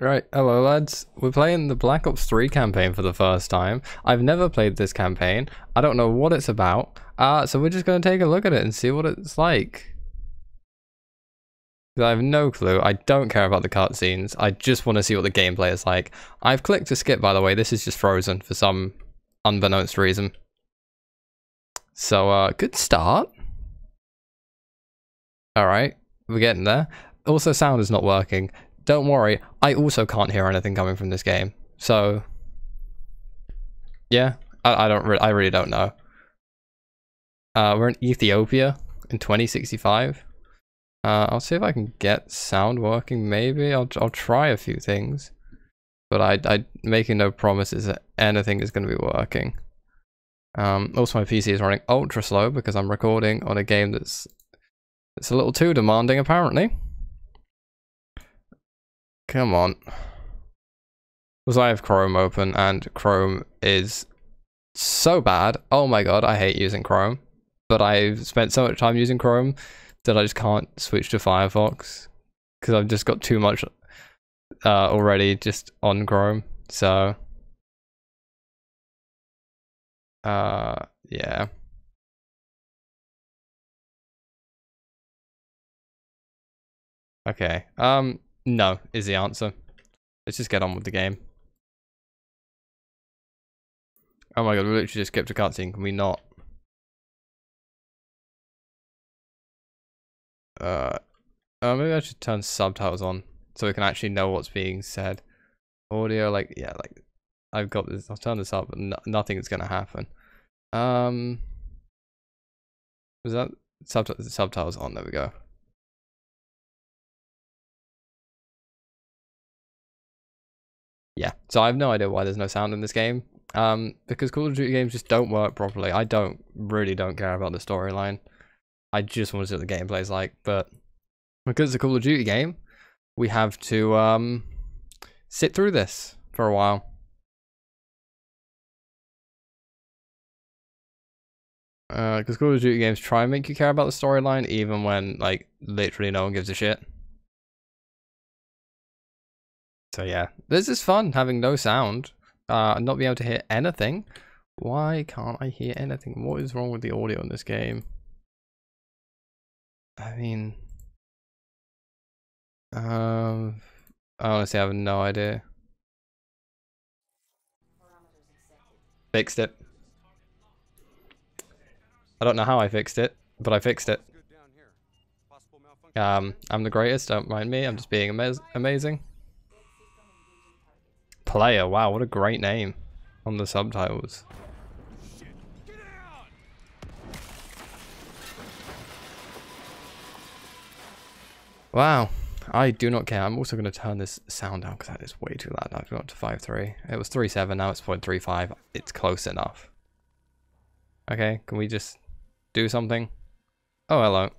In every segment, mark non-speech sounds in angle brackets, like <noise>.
Right, hello lads. We're playing the Black Ops 3 campaign for the first time. I've never played this campaign. I don't know what it's about. Uh, so we're just going to take a look at it and see what it's like. I have no clue. I don't care about the cutscenes. I just want to see what the gameplay is like. I've clicked to skip, by the way. This is just frozen for some unbeknownst reason. So, uh, good start. Alright, we're getting there. Also, sound is not working don't worry, I also can't hear anything coming from this game. So, yeah, I, I don't, re I really don't know. Uh, we're in Ethiopia in 2065. Uh, I'll see if I can get sound working. Maybe I'll I'll try a few things, but I I making no promises that anything is going to be working. Um, also, my PC is running ultra slow because I'm recording on a game that's it's a little too demanding apparently. Come on. Because I have Chrome open and Chrome is so bad. Oh my god, I hate using Chrome. But I've spent so much time using Chrome that I just can't switch to Firefox. Because I've just got too much uh, already just on Chrome. So, uh, yeah. Okay. Um, no, is the answer. Let's just get on with the game. Oh my god, we literally just skipped a cutscene, can we not? Uh, uh, maybe I should turn subtitles on so we can actually know what's being said. Audio, like, yeah, like, I've got this, I'll turn this up, but no, nothing is going to happen. Um, was that subtitles, subtitles on? There we go. Yeah, so I have no idea why there's no sound in this game. Um, because Call of Duty games just don't work properly. I don't really don't care about the storyline. I just want to see what the gameplay is like. But because it's a Call of Duty game, we have to um, sit through this for a while. Because uh, Call of Duty games try and make you care about the storyline, even when like literally no one gives a shit. So yeah, this is fun having no sound, uh, not being able to hear anything. Why can't I hear anything? What is wrong with the audio in this game? I mean, um, I honestly have no idea. Fixed it. I don't know how I fixed it, but I fixed it. Um, I'm the greatest, don't mind me, I'm just being amaz amazing. Player, wow, what a great name on the subtitles. Wow, I do not care. I'm also going to turn this sound down because that is way too loud. I've got to 5.3. It was 3.7, now it's 0.35. It's close enough. Okay, can we just do something? Oh, hello.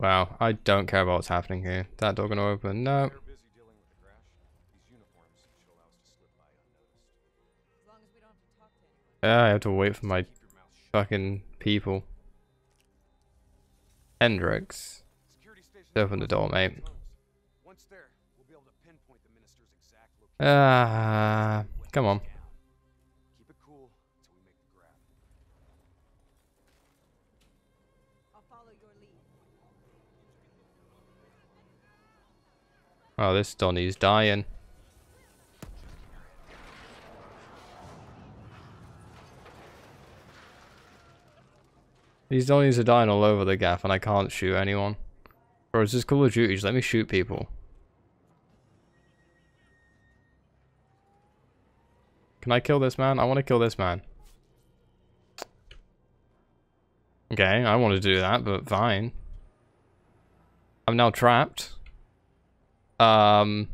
Wow, I don't care about what's happening here. That door gonna open? No. Yeah, I have to wait for my fucking people. Hendricks. Open the door, mate. Ah, uh, come on. Oh, this Donny's dying. These Donnies are dying all over the gaff and I can't shoot anyone. Bro, it's just Call of Duty, just let me shoot people. Can I kill this man? I want to kill this man. Okay, I want to do that, but fine. I'm now trapped. Um,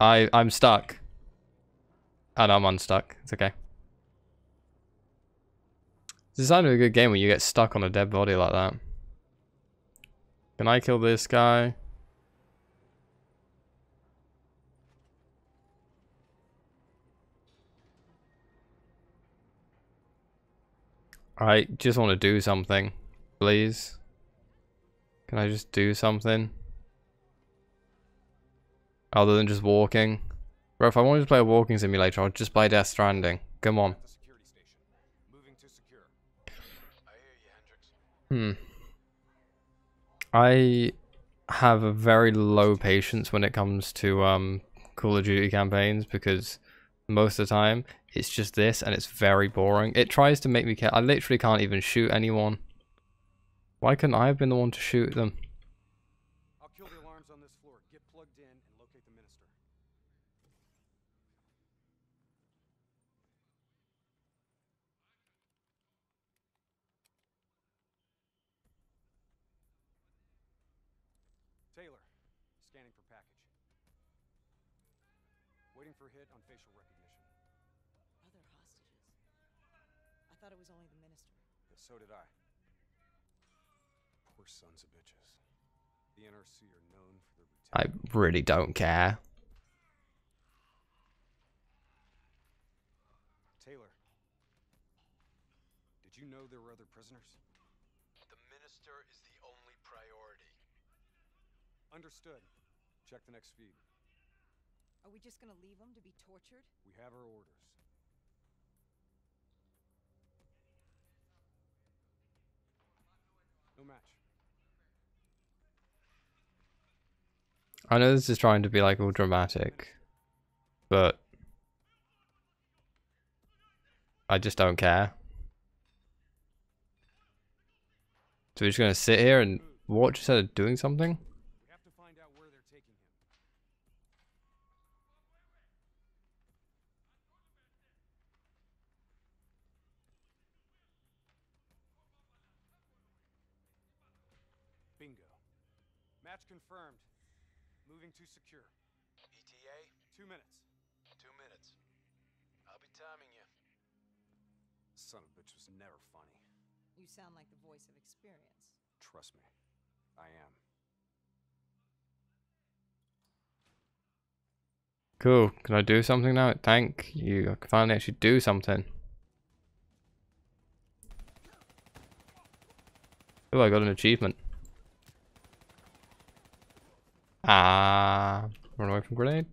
I I'm stuck, and I'm unstuck. It's okay. This is kind of a good game when you get stuck on a dead body like that. Can I kill this guy? I just want to do something, please. Can I just do something? Other than just walking. Bro, if I wanted to play a walking simulator, I'd just play Death Stranding. Come on. Hmm. I have a very low patience when it comes to um, Call of Duty campaigns because most of the time it's just this and it's very boring. It tries to make me care. I literally can't even shoot anyone. Why couldn't I have been the one to shoot them? I'll kill the alarms on this floor. Get plugged in and locate the minister. Taylor, scanning for package. Waiting for hit on facial recognition. Other hostages. I thought it was only the minister. Yeah, so did I. I really don't care. Taylor, did you know there were other prisoners? The minister is the only priority. Understood. Check the next feed. Are we just gonna leave them to be tortured? We have our orders. No match. I know this is trying to be like all dramatic, but I just don't care. So we're just gonna sit here and watch instead of doing something? Son of a bitch was never funny. You sound like the voice of experience. Trust me. I am. Cool. Can I do something now? Thank you. I can finally actually do something. Oh, I got an achievement. Ah, run away from grenade.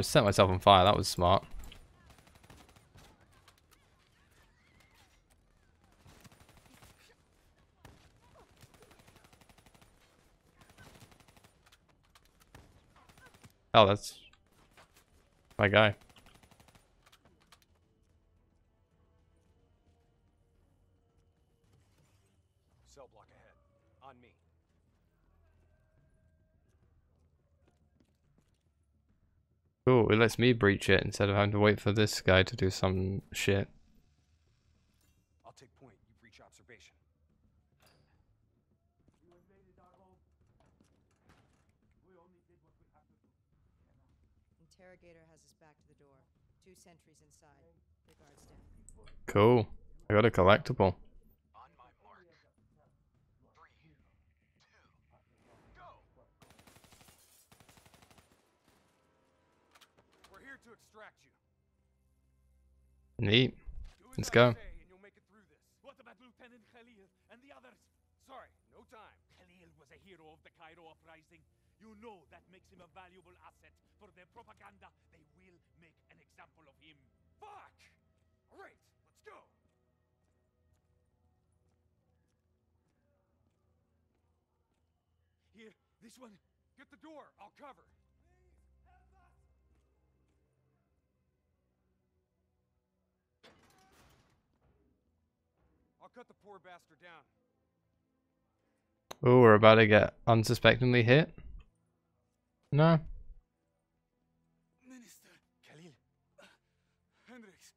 I set myself on fire. That was smart. Oh, that's my guy. It lets me breach it instead of having to wait for this guy to do some shit. I'll take point. You breach observation. Interrogator has us back to the door. Two sentries inside. The guards down. Cool. I got a collectible. On my mark. Three, two, go! We're here to extract you. Neat. Let's go. and you'll make it through this. What about Lieutenant Khalil and the others? Sorry, no time. Khalil was a hero of the Cairo uprising. You know that makes him a valuable asset for their propaganda. They will make an example of him. Fuck! Alright, let's go! Here, this one. Get the door, I'll cover. Cut the poor bastard down. Oh, we're about to get unsuspectingly hit. No. Minister Khalil. Hendricks,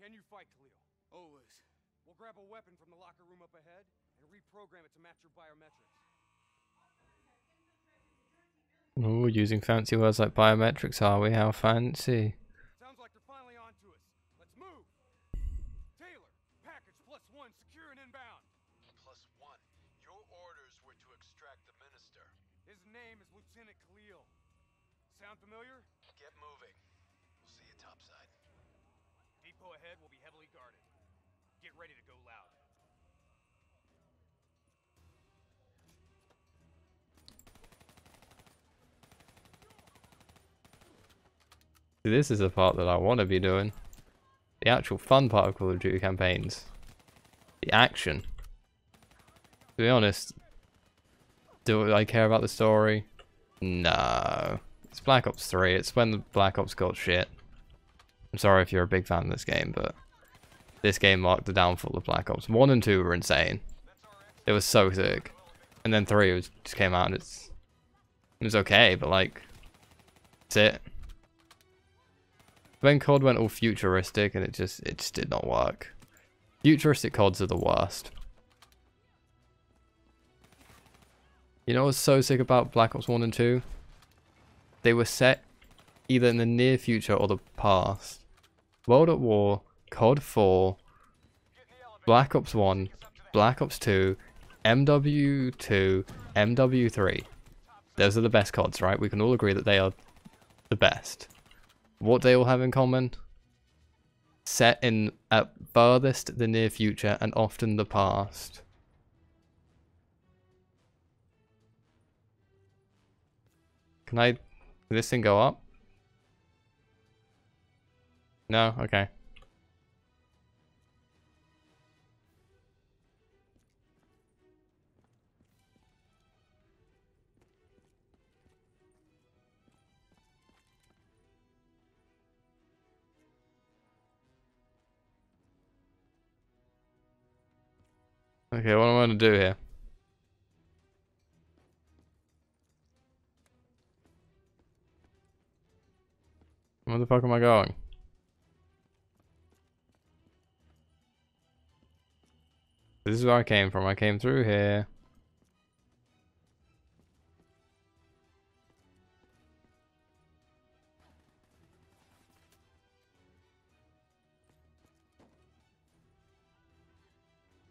can you fight Khalil? Always. We'll grab a weapon from the locker room up ahead and reprogram it to match your biometrics. Ooh, using fancy words like biometrics, are we? How fancy. This is the part that I want to be doing. The actual fun part of Call of Duty campaigns. The action. To be honest, do I care about the story? No. It's Black Ops 3. It's when the Black Ops got shit. I'm sorry if you're a big fan of this game, but this game marked the downfall of Black Ops. 1 and 2 were insane. It was so sick. And then 3 was, just came out and it's... It was okay, but like... That's it. Then COD went all futuristic and it just it just did not work. Futuristic CODs are the worst. You know what's so sick about Black Ops 1 and 2? They were set either in the near future or the past. World at War, COD 4, Black Ops 1, Black Ops 2, MW2, MW3. Those are the best CODs, right? We can all agree that they are the best. What they all have in common? Set in at furthest the near future and often the past. Can I... Can this thing go up? No? Okay. Okay, what am I going to do here? Where the fuck am I going? This is where I came from. I came through here.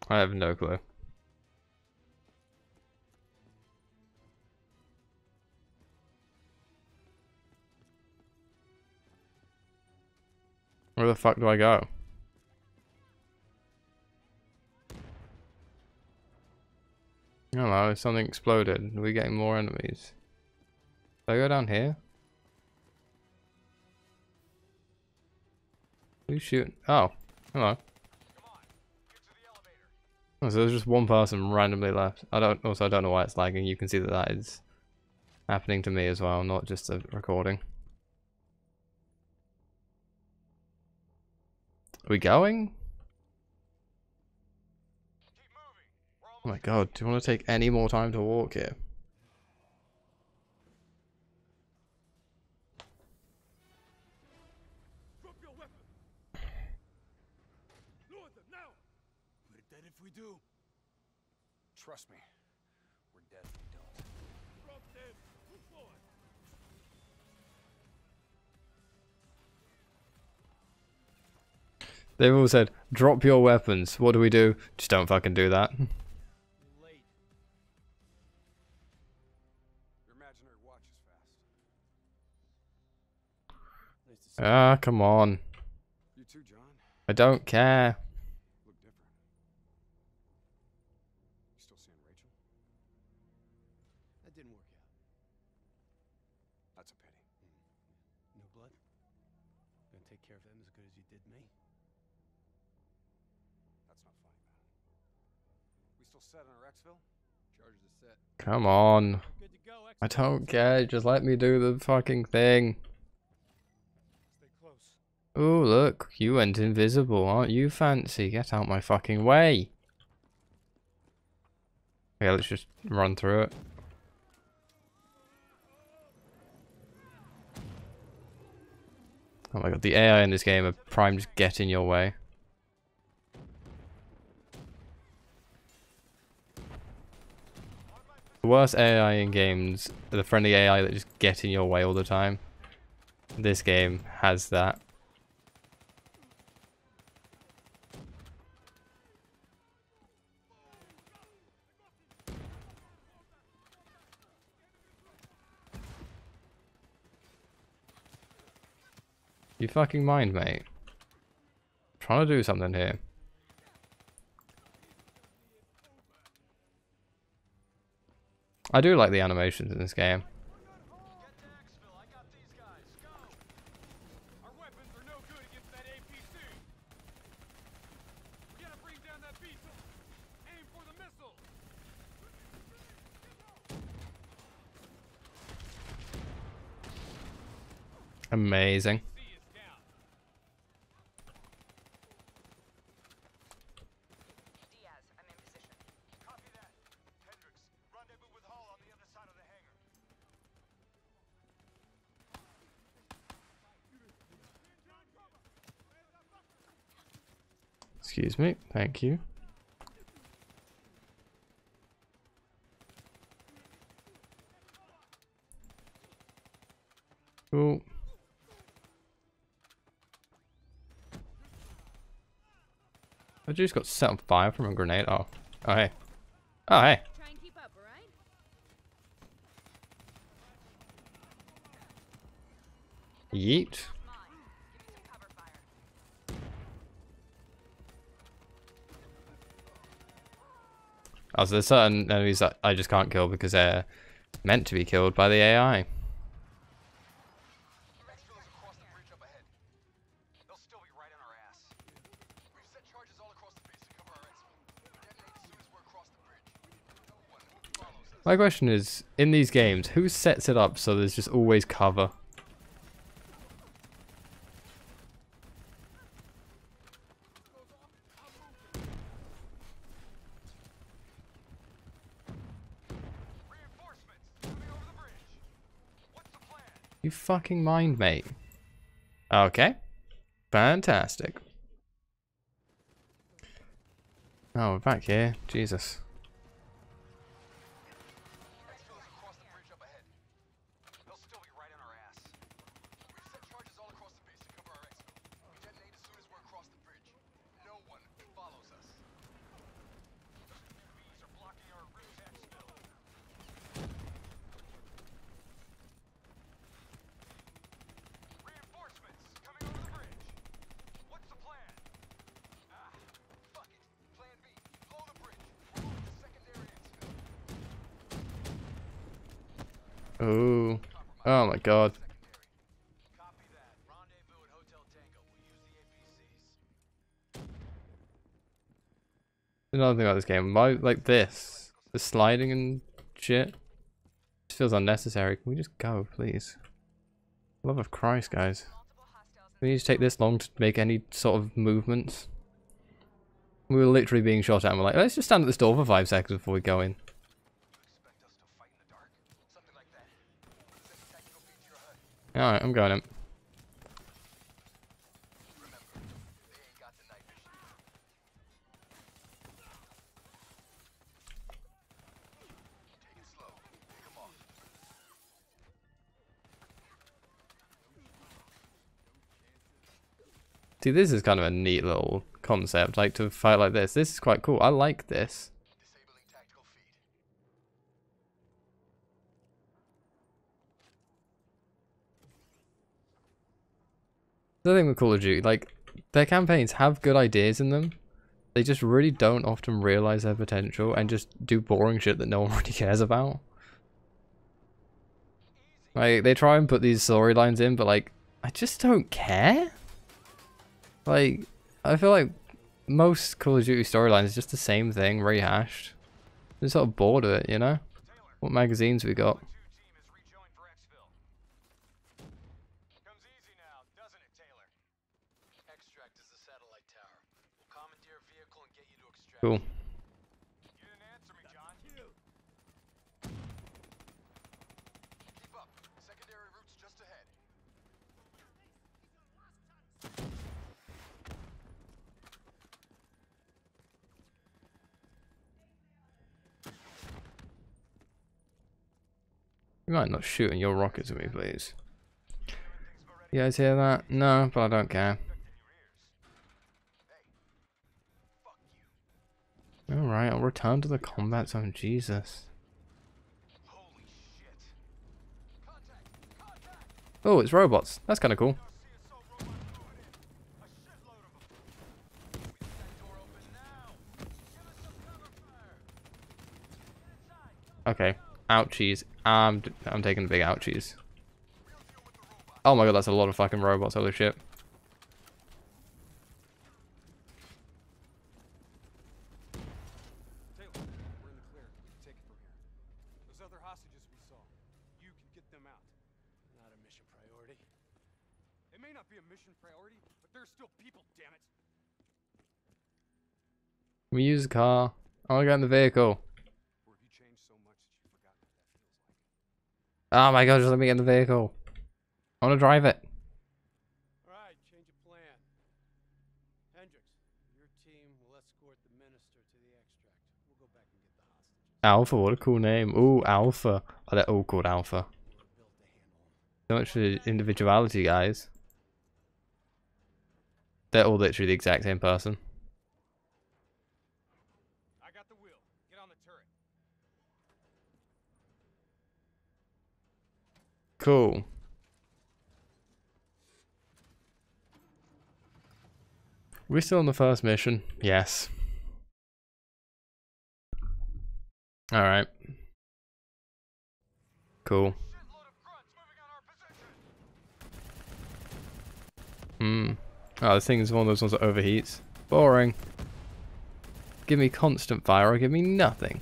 I have no clue. Where the fuck do I go? Oh, hello, something exploded. We're we getting more enemies? Do I go down here? Who's shooting? Oh, hello. Oh, so there's just one person randomly left. I don't. Also, I don't know why it's lagging. You can see that that is happening to me as well, not just a recording. Are we going? Oh my god, do you want to take any more time to walk here? They've all said, drop your weapons. What do we do? Just don't fucking do that. Late. Your imaginary watch is fast. Nice to see Ah, come on. you too, John. I don't care. Look different. You still seeing Rachel? That didn't work out. That's a pity. No blood? Gonna take care of them as good as you did me? That's not funny, man. We still set on our exfil? Charges are set. Come on. Good to go, I don't care. Just let me do the fucking thing. Oh, look. You went invisible. Aren't you fancy? Get out my fucking way. Okay, let's just run through it. Oh my god, the AI in this game are primed to get in your way. The worst AI in games, the friendly AI that just get in your way all the time. This game has that. You fucking mind, mate. trying to do something here. I do like the animations in this game. Our weapons are no good against that APC. We gotta bring down that beetle. Aim for the missile. Amazing. C is down. Diaz, I'm in position. Copy that. Hendricks, rendezvous with Hall on the other side of the hangar. Excuse me. Thank you. Cool. I just got set on fire from a grenade. Oh. Oh, hey. Oh, hey. Up, alright? Yeet. Oh, so there's certain enemies that I just can't kill because they're meant to be killed by the AI. My question is, in these games, who sets it up so there's just always cover? Reinforcements coming over the bridge. What's the plan? You fucking mind, mate. Okay. Fantastic. Oh, we're back here. Jesus. Another thing about this game, why like this, the sliding and shit, just feels unnecessary. Can we just go, please? Love of Christ, guys. In We need to take this long to make any sort of movements. We were literally being shot at and we're like, let's just stand at this door for five seconds before we go in. You expect us to fight in the dark? Something like that. Send a tactical feed to your HUD. Alright, I'm going in. Remember, they ain't got the night vision. Take it slow. Pick 'em off. See, this is kind of a neat little concept, like to fight like this. This is quite cool. I like this. The thing with Call of Duty, like, their campaigns have good ideas in them. They just really don't often realize their potential and just do boring shit that no one <laughs> really cares about. Like, they try and put these storylines in, but, like, I just don't care. Like, I feel like most Call of Duty storylines is just the same thing, rehashed. I'm sort of bored of it, you know? What magazines we got? Is rejoined for exfil. Comes easy now, doesn't it, Taylor? Extract is the satellite tower. We'll commandeer a vehicle and get you to extract. Cool. You didn't answer me, John. Keep up. Secondary route's just ahead. You might not shooting your rockets at me, please. You guys hear that? No, but I don't care. Alright, I'll return to the combat zone, Jesus. Oh, it's robots. That's kind of cool. Okay. Ouchies. I'm, I'm taking the big ouchies. Oh my god, that's a lot of fucking robots. Holy shit. We a a use the car? I want to get in the vehicle. Or have you changed so much that you've forgotten what that feels like? Oh my god, just let me get in the vehicle. I want to drive it. All right, change of plan. Hendricks, your team will escort the minister to the extract. We'll go back and get the hostages. Alpha, what a cool name. Ooh, Alpha. Oh, they're all called Alpha. We're built to handle 'em. So much for individuality, guys. They're all literally the exact same person. I got the wheel. Get on the turret. Cool. We're still on the first mission. Yes. Alright. Cool. Hmm. Oh, this thing is one of those ones that overheats. Boring. Give me constant fire or give me nothing.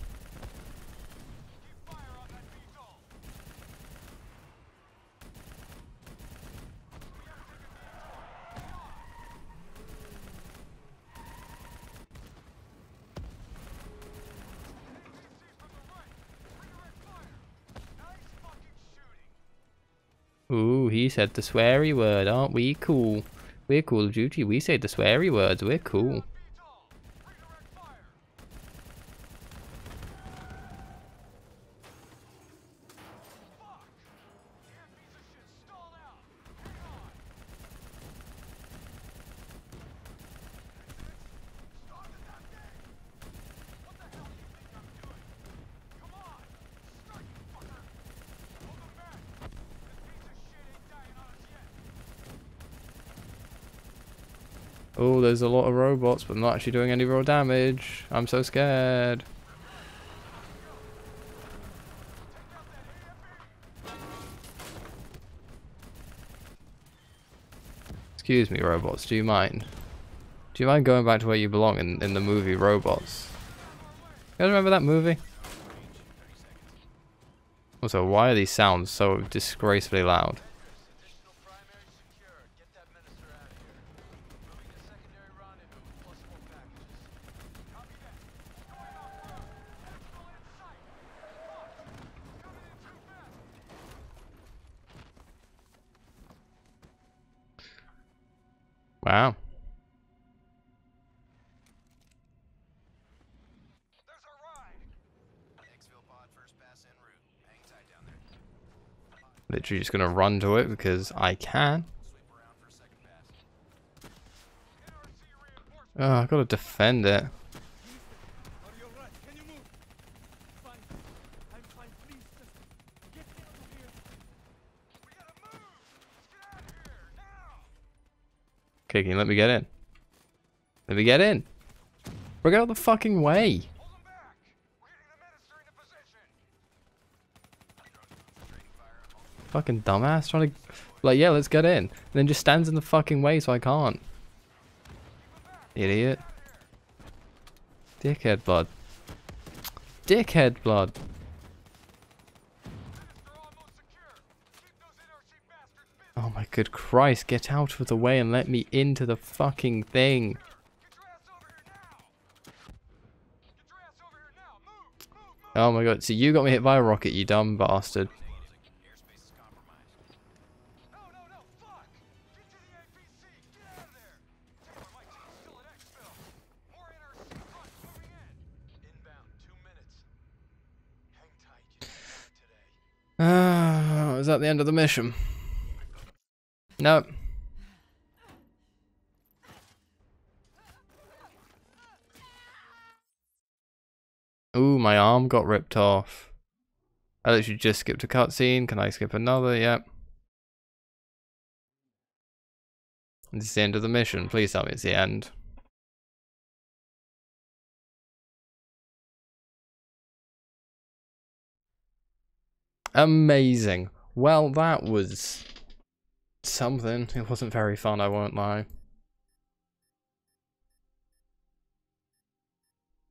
Ooh, he said the sweary word. Aren't we cool? We're Call of Duty. We say the sweary words. We're cool. Oh, there's a lot of robots, but I'm not actually doing any real damage. I'm so scared. Excuse me, robots. Do you mind? Do you mind going back to where you belong in, in the movie Robots? You guys remember that movie? Also, why are these sounds so disgracefully loud? Additional primary secured. Get that minister out of here. Moving to secondary rendezvous plus more packages. Copy that. Going off road. Actual in sight. Fuck. Coming in too fast. Wow. There's our ride. Exfil pod first pass en route. Hang tight down there. Literally just gonna run to it because I can. Sweep around for a second pass. Ah, oh, I gotta defend it. Are you alright? Can you move? Fine. I'm fine. Please, just get me out of here. We gotta move. Let's get out of here now. Let me get in? Let me get in. It out the fucking way. We're. Fucking dumbass trying to like yeah, let's get in. And then just stands in the fucking way so I can't. Idiot. Dickhead blood. Dickhead blood. Minister almost secure. Keep those NRC bastards busy. Oh my good Christ, get out of the way and let me into the fucking thing. Oh my god, so you got me hit by a rocket, you dumb bastard. Ah, <sighs> is that the end of the mission? Nope. Ooh, my arm got ripped off. I literally just skipped a cutscene. Can I skip another? Yep. This is the end of the mission. Please tell me it's the end. Amazing. Well, that was something. It wasn't very fun, I won't lie.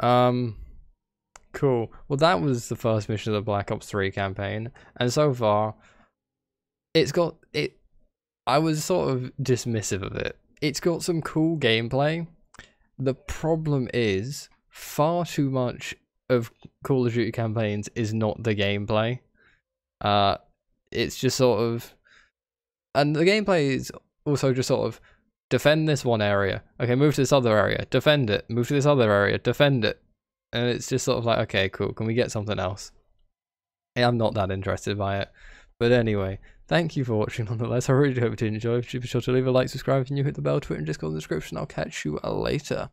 Um, cool. Well, that was the first mission of the Black Ops 3 campaign, and so far, it's got it. I was sort of dismissive of it. It's got some cool gameplay. The problem is, far too much of Call of Duty campaigns is not the gameplay. Uh, it's just sort of, and the gameplay is also just sort of defend this one area. Okay, move to this other area, defend it. Move to this other area, defend it. And it's just sort of like, okay, cool. Can we get something else? I'm not that interested by it. But anyway, thank you for watching <laughs> nonetheless. I really hope you did enjoyed. Be sure to leave a like, subscribe, and you hit the bell, Twitter, and Discord in the description. I'll catch you later.